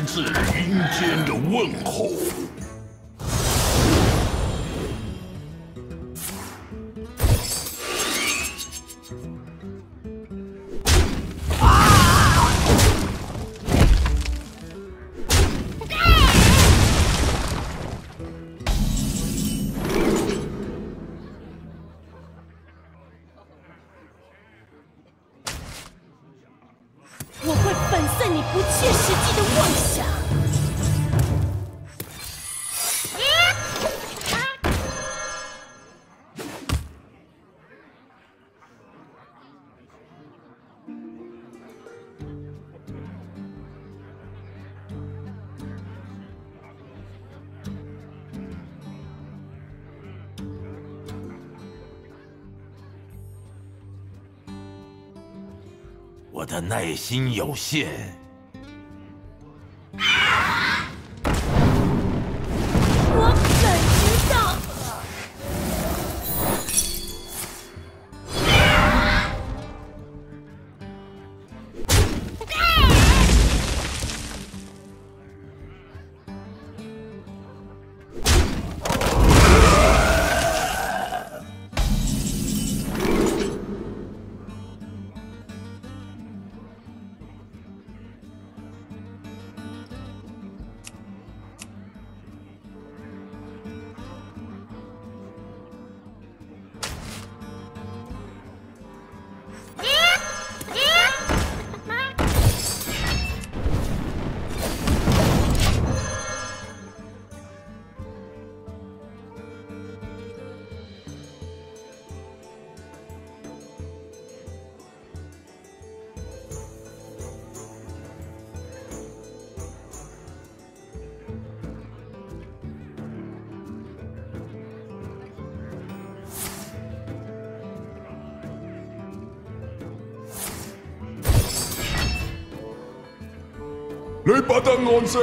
来自阴间的问候。耐心有限，不得安息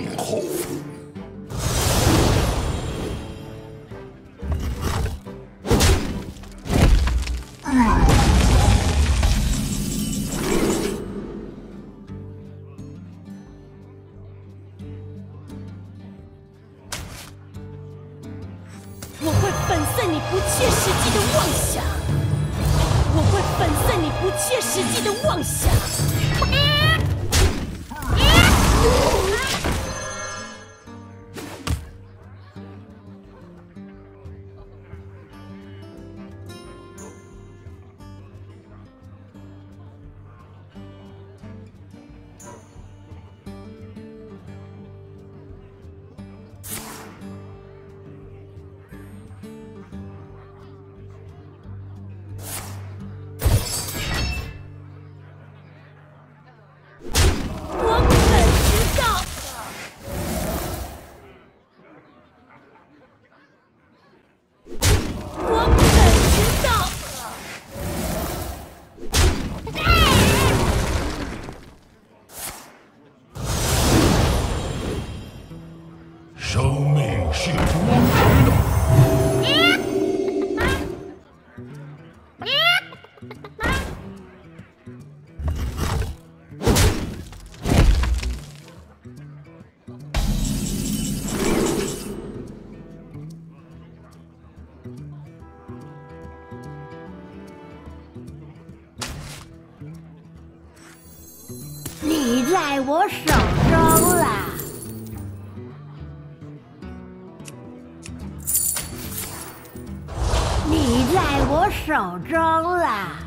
间的问候。我会粉碎你不切实际的妄想。我会粉碎你不切实际的妄想。我手中了。你在我手中了。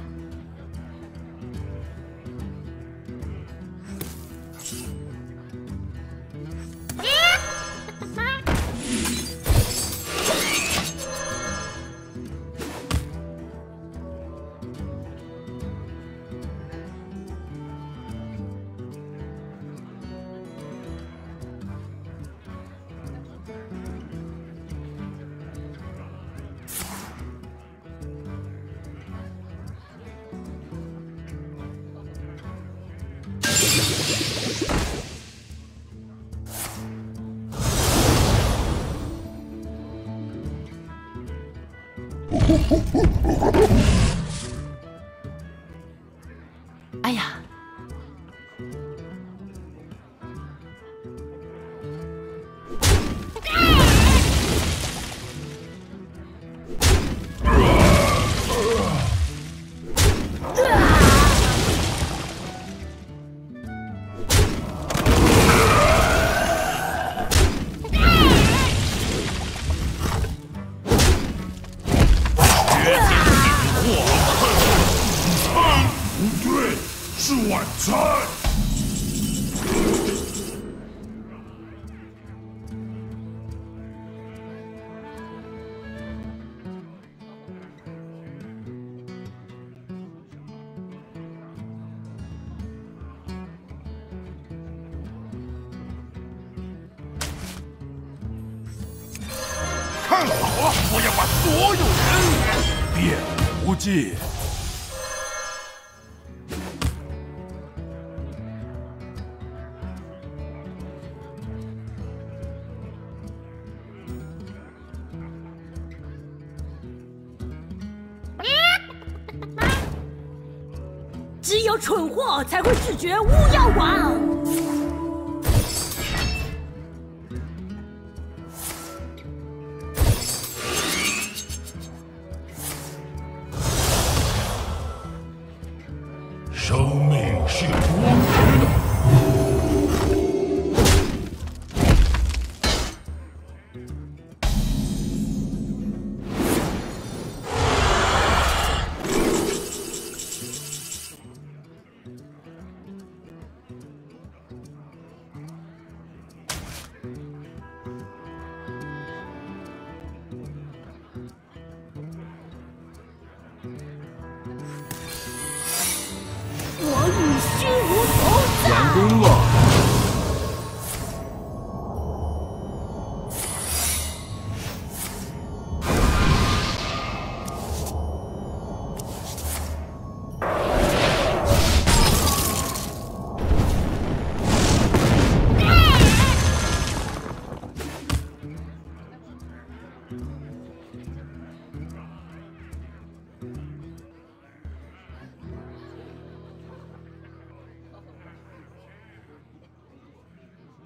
看好了，我要把所有人变无尽。只有蠢货才会拒绝巫妖王。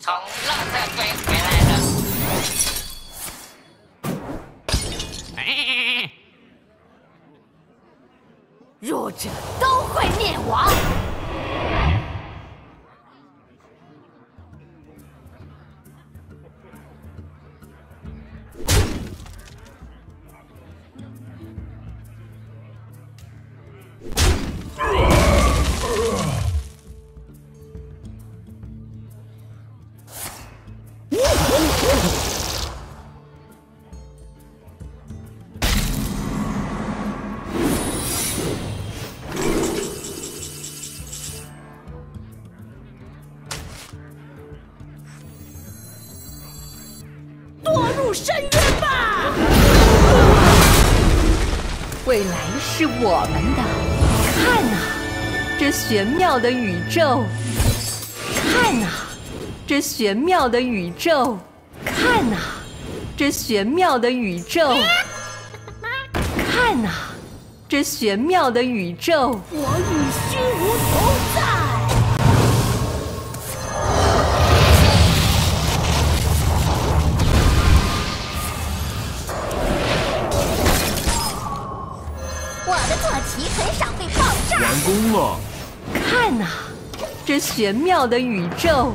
从垃圾堆入深渊吧！未来是我们的，看啊，这玄妙的宇宙！看啊，这玄妙的宇宙！看啊，这玄妙的宇宙！看啊，这玄妙的宇宙！我与虚无天呐，这玄妙的宇宙。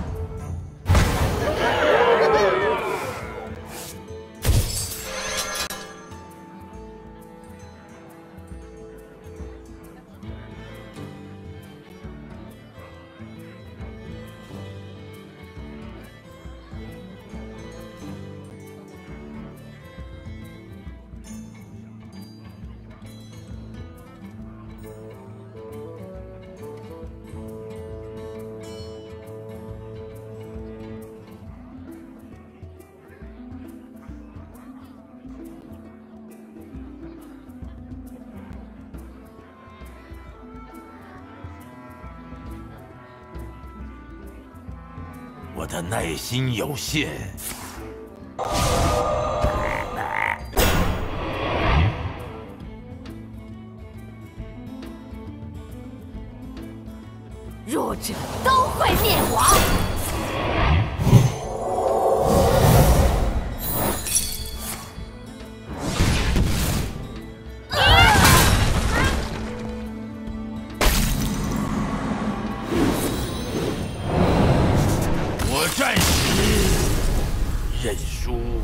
我的耐心有限。Bonjour.